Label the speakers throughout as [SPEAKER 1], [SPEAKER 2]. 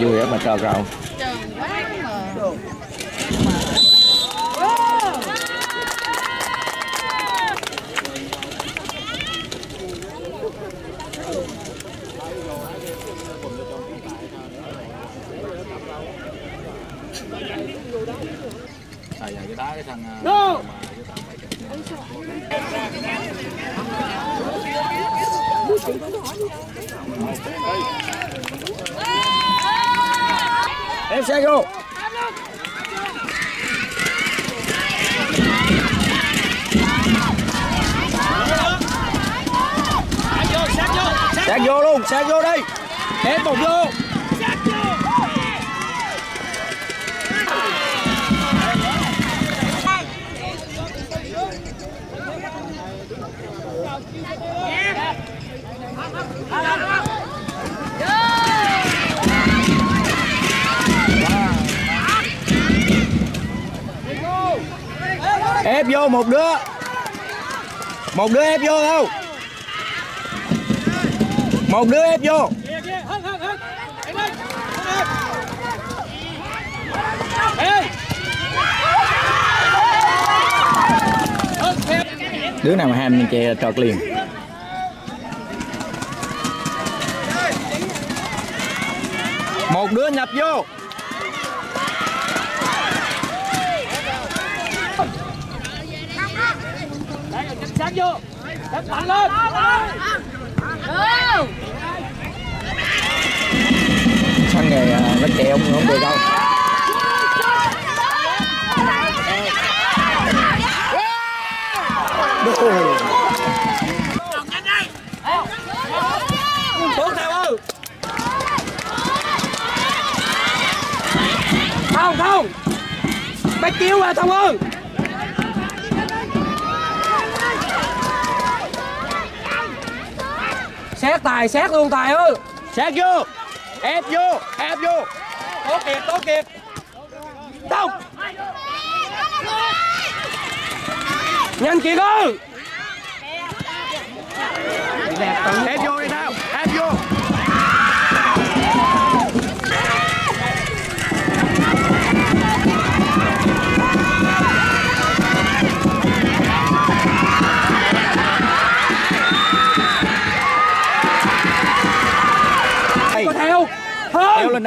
[SPEAKER 1] vui á mà trò
[SPEAKER 2] rầu
[SPEAKER 3] Tại giờ cái đá cái thằng mà
[SPEAKER 4] cái thằng
[SPEAKER 1] em sẽ go. Sát vô luôn sát vô đi em bụng vô Yeah. ép vô một đứa. Một đứa ép vô không? Một đứa ép vô. Đứa nào mà ham mình chè trọt liền. Một đứa nhập vô.
[SPEAKER 4] Sáng vô. Đánh mạnh lên.
[SPEAKER 1] Sáng này nó chạy không, không được đâu.
[SPEAKER 4] Bốn theo ư Không không. Bách kêu à Thông ơi. Xét tài, xét luôn tài ơi.
[SPEAKER 1] Xét vô. Ép vô, ép vô.
[SPEAKER 4] Tốt kịp, tốt kịp. Đông Nhanh kìa ơi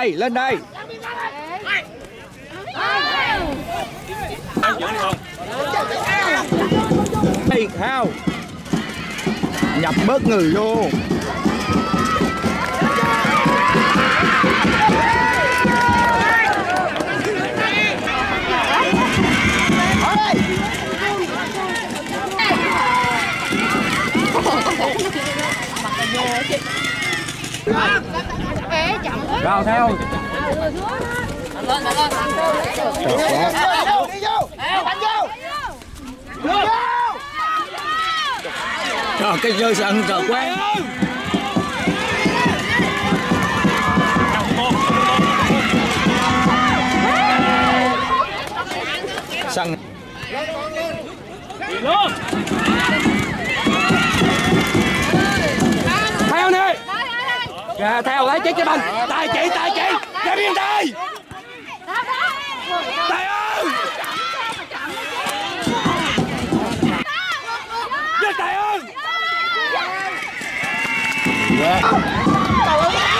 [SPEAKER 1] đây lên đây. Đây khao nhập bớt người vô.
[SPEAKER 2] Hãy
[SPEAKER 4] vào theo.
[SPEAKER 2] Lên lên lên.
[SPEAKER 1] Đi vô. Đánh vô. Vô. Trời, cái dơ sân trời quen. Săn.
[SPEAKER 4] Lên con lên. Đi luôn. Dạ, theo lấy chiếc cho mình Tài chị, tài chị. Dạ, Ra biên tài dạ, Tài ơi Giết tài ơi Tài ơi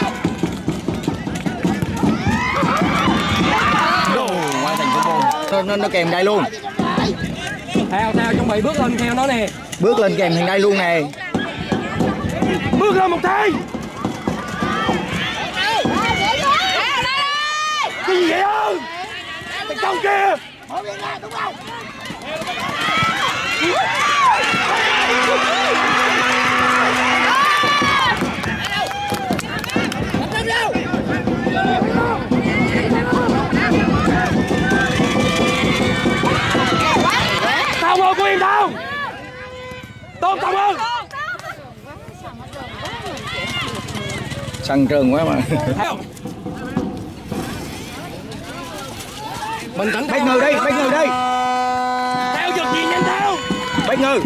[SPEAKER 1] nó nó, kèm đây luôn.
[SPEAKER 4] Theo theo chuẩn bị bước lên theo nó nè.
[SPEAKER 1] Bước lên kèm thằng đây luôn nè.
[SPEAKER 4] Bước lên một tay cái gì vậy không thằng trong kia. đúng không Tốt Thông ơi
[SPEAKER 1] sân trường quá mà.
[SPEAKER 4] Bình tĩnh
[SPEAKER 1] bách ngừ đi bách ngừ đi
[SPEAKER 4] Theo giật gì nhanh theo.
[SPEAKER 1] Bách ngừ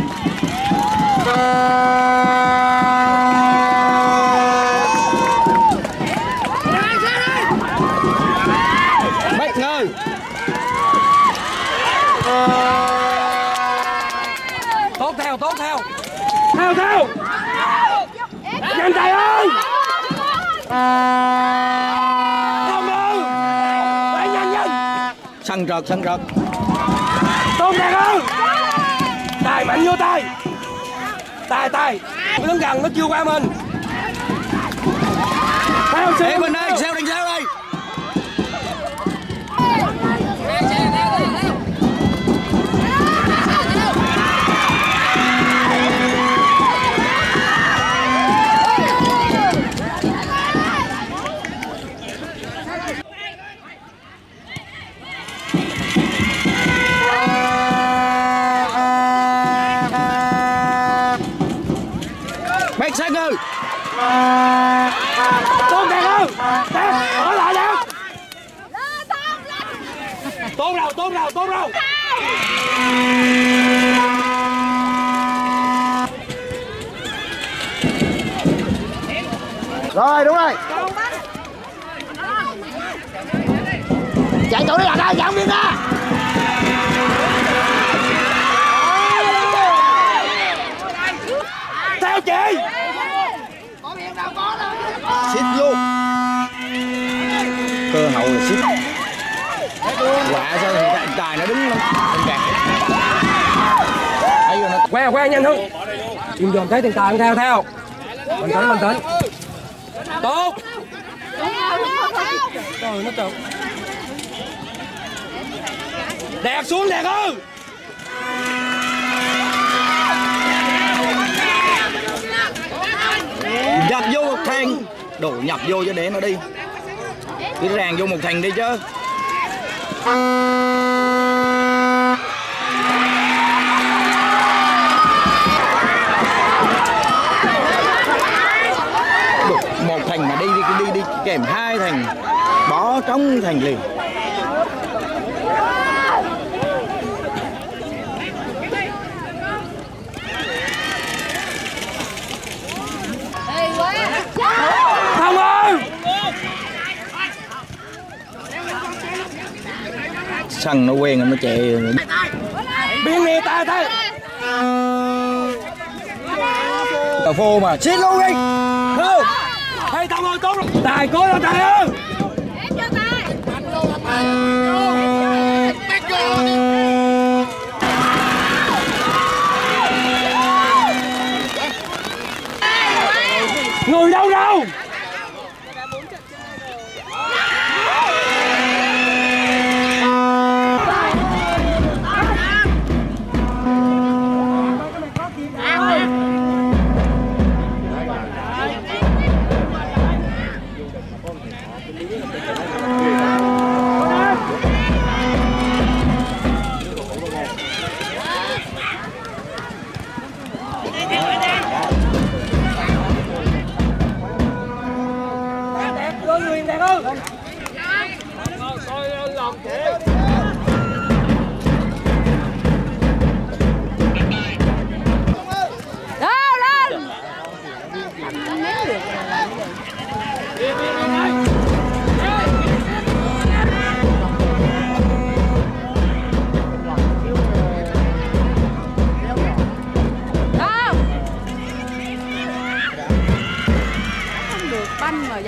[SPEAKER 1] bách ngừ
[SPEAKER 4] Tốt theo, tốt theo Theo, theo Nhanh tay ơi Thông ơi Phải nhanh nhanh!
[SPEAKER 1] Sân trượt sân trượt.
[SPEAKER 4] Tôn đẹp ơi Tài mạnh vô tay. Tài, tài. Tấm gần nó chưa qua mình Theo xíu
[SPEAKER 1] mình đây sao đánh sao
[SPEAKER 4] Tôn đẹp ơi Đẹp, ở lại đẹp Tôn đâu, tôn đâu, tôn đâu
[SPEAKER 1] rồi đúng rồi.
[SPEAKER 2] Chạy chỗ đi là dẫn
[SPEAKER 1] rồi
[SPEAKER 4] nhanh hơn. Im dồn thấy tiền tài theo, theo. Bình tĩnh, bình tĩnh. Tốt. Trời nó trượt Đẹp xuống đẹp hơn,
[SPEAKER 1] nhập vô một thành đổ nhập vô cho để nó đi. Cứ ràng vô một thành đi chứ. Trong thành liền
[SPEAKER 4] Thông ơi!
[SPEAKER 1] Săn nó quen rồi nó chạy.
[SPEAKER 4] Biến đi ta ta.
[SPEAKER 1] Tàu phô mà. Chết luôn đi Không.
[SPEAKER 4] Thầy tao ơi tốt Tài cố là Tài ơi. Người đâu đâu? Đưa Rồi, rồi, ơi
[SPEAKER 2] Đâu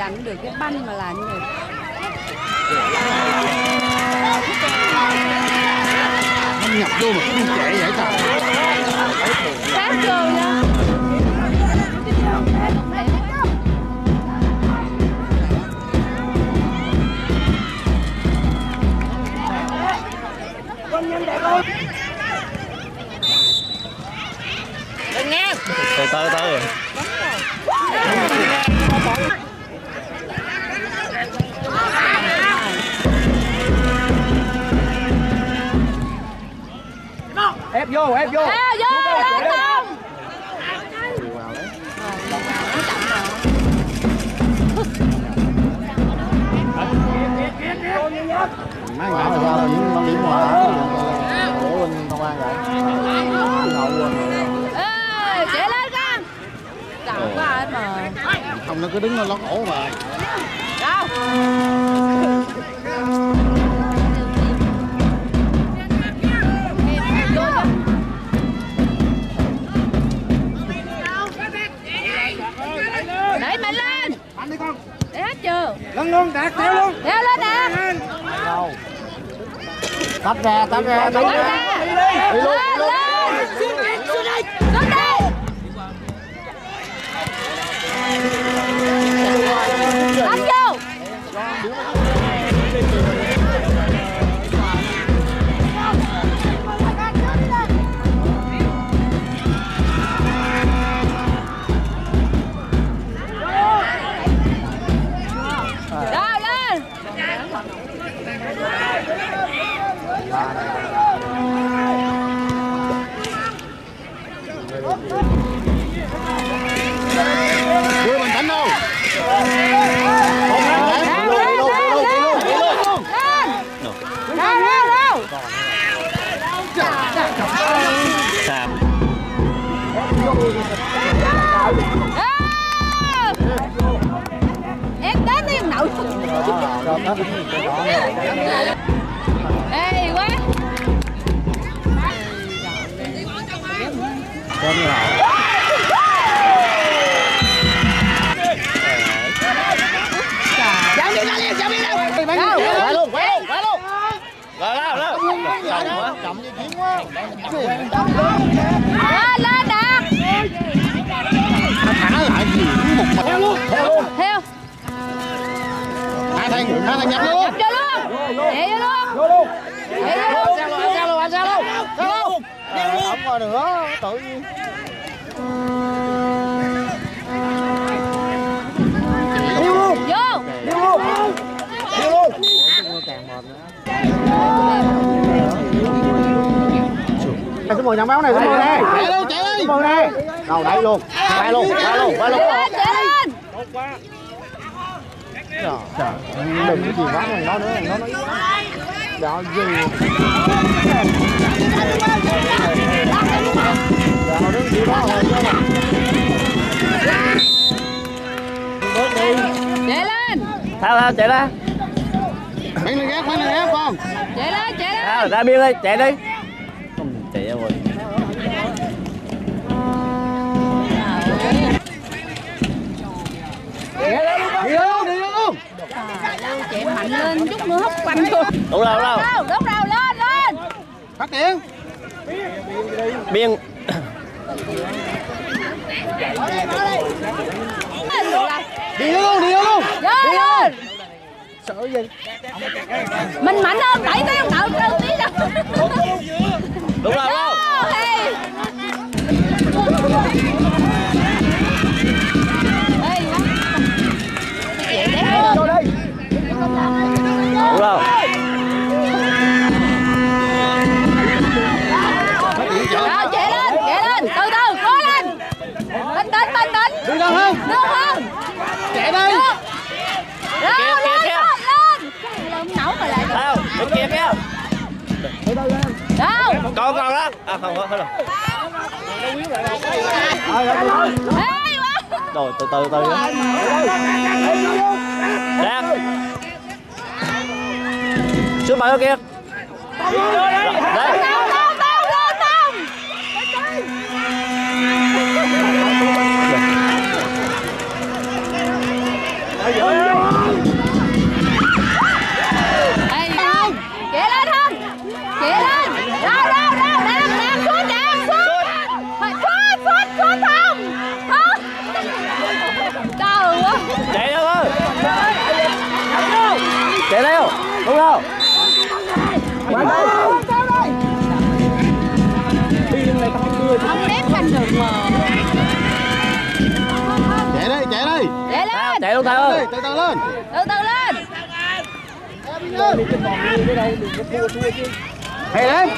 [SPEAKER 2] làm được cái banh mà là như, không
[SPEAKER 3] nhập vô mà không đi chạy vậy ta
[SPEAKER 2] sát trường nha
[SPEAKER 4] từ từ từ
[SPEAKER 5] ép vô ép vô.
[SPEAKER 2] Ê, vô lên không
[SPEAKER 3] Mấy ngã là sao là những con điểm hòa Ủa bên công an vậy
[SPEAKER 2] Ê, chạy lên con. Chậm quá anh mà
[SPEAKER 3] Không nó cứ đứng nó lót cổ mà.
[SPEAKER 2] Đâu
[SPEAKER 6] Lăn luôn, đạt theo luôn.
[SPEAKER 2] Leo lên nè.
[SPEAKER 3] Tách ra, tách ra, tách
[SPEAKER 2] Lên
[SPEAKER 3] ra. Đi luôn, đi luôn
[SPEAKER 2] Lên Xuống đi Xuống đi. Đánh vô Rồi đến đi nội Ê quá
[SPEAKER 3] Cho như nào
[SPEAKER 2] Đâu
[SPEAKER 3] Quay luôn, quay luôn, quay luôn
[SPEAKER 5] rồi đâu đâu
[SPEAKER 3] Chậm quá, chậm như chiến quá
[SPEAKER 2] Lên lên đạt
[SPEAKER 3] Nó thả lại gì một mạch Theo luôn, theo luôn Thằng, hai thằng nhập luôn.
[SPEAKER 2] Nhập vô luôn. Nhẹ vô luôn. Vô luôn. Nhẹ vô luôn.
[SPEAKER 3] Sao luôn, sao luôn, sao luôn. Sao luôn. Không rồi nữa, tự nhiên.
[SPEAKER 2] Vô
[SPEAKER 3] Đi luôn. Số 10 nhận báo này, số 10 nè Chạy luôn, chạy đi Số 10 nè Đầu đẩy luôn, quay luôn, quay luôn, quay luôn.
[SPEAKER 2] Chạy lên chạy lên
[SPEAKER 3] Trời, trời, đừng gì quá này nó nữa, nó nói Đó, gì Đó, đứng gì đó rồi, mà Bớt đi
[SPEAKER 2] Chạy lên.
[SPEAKER 5] Sao sao chạy ra
[SPEAKER 3] Bắn lên gác, bắn lên gác con
[SPEAKER 2] Chạy lên chạy lên.
[SPEAKER 5] Sao ra biên đi chạy đi. Không chạy ra rồi
[SPEAKER 3] Đi luôn, đi luôn
[SPEAKER 2] Chạy mạnh lên chút nữa hấp quanh luôn
[SPEAKER 5] đúng đâu đâu
[SPEAKER 2] Đâu đúng đâu lên lên.
[SPEAKER 3] Phát triển
[SPEAKER 5] biên.
[SPEAKER 2] Lên luôn
[SPEAKER 3] Đi luôn, đi luôn.
[SPEAKER 2] Lên
[SPEAKER 3] Sợ gì?
[SPEAKER 2] Mình mạnh hơn đẩy tới ông nội trơn tí đâu.
[SPEAKER 5] Đúng đâu đâu
[SPEAKER 2] Vô hey Ê quá Chạy để vô
[SPEAKER 5] đúng đâu
[SPEAKER 2] Rồi chạy lên, chạy lên, từ từ, cố lên. Bình tĩnh, bình tĩnh.
[SPEAKER 3] Đi đâu không?
[SPEAKER 2] Được không?
[SPEAKER 3] Chạy đi.
[SPEAKER 2] Được. Rồi,
[SPEAKER 5] Kìa,
[SPEAKER 2] lên,
[SPEAKER 5] kìa,
[SPEAKER 2] lên, lên. Lên nấu mà lại.
[SPEAKER 5] Sao? Bên kia kia
[SPEAKER 2] Đâu?
[SPEAKER 5] Còn còn đó. À không không rồi rồi từ từ từ. Đạt xuống bao kia. Đấy.
[SPEAKER 2] Lên.
[SPEAKER 3] Từ từ lên. Hay lên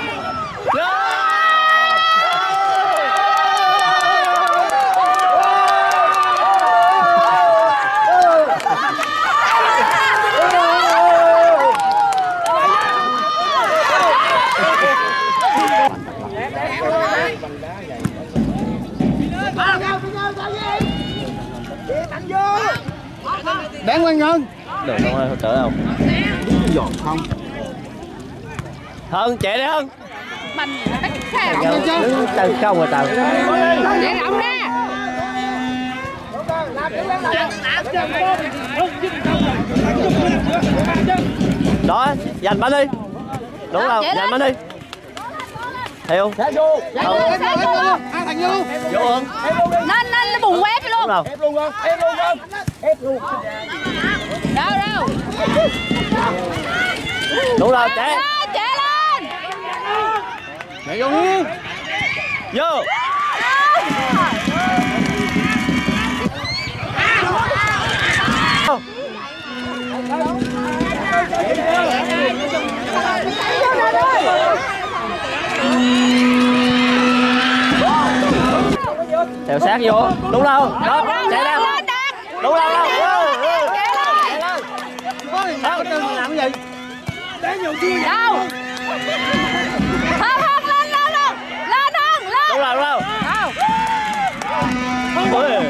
[SPEAKER 3] đáng quan nhân
[SPEAKER 5] được không ơi hỗ trợ không?
[SPEAKER 3] Giọt không?
[SPEAKER 5] Hơn chạy đi hơn
[SPEAKER 2] mình xe
[SPEAKER 3] lên chứ
[SPEAKER 5] đứng từ không rồi tao
[SPEAKER 2] để rộng ra.
[SPEAKER 5] Đó giành bánh đi. Đúng không? giành
[SPEAKER 2] lên.
[SPEAKER 5] bánh đi. Hiểu
[SPEAKER 2] Chạy vô, chạy vô.
[SPEAKER 3] hai thằng vô.
[SPEAKER 5] vô. Không?
[SPEAKER 2] Nên nên nó bùng quét luôn.
[SPEAKER 5] Đúng không
[SPEAKER 2] đâu đâu?
[SPEAKER 5] Đúng rồi chạy
[SPEAKER 2] chạy lên.
[SPEAKER 3] Chạy vô luôn
[SPEAKER 5] vô. Theo sát vô. Đúng đâu đó chạy
[SPEAKER 2] lên
[SPEAKER 5] đúng đâu đâu
[SPEAKER 2] lên
[SPEAKER 5] đâu làm cái gì
[SPEAKER 2] đâu? Không không lên lên lên. Lên lên
[SPEAKER 5] đúng đâu đâu
[SPEAKER 2] đâu
[SPEAKER 5] Ôi.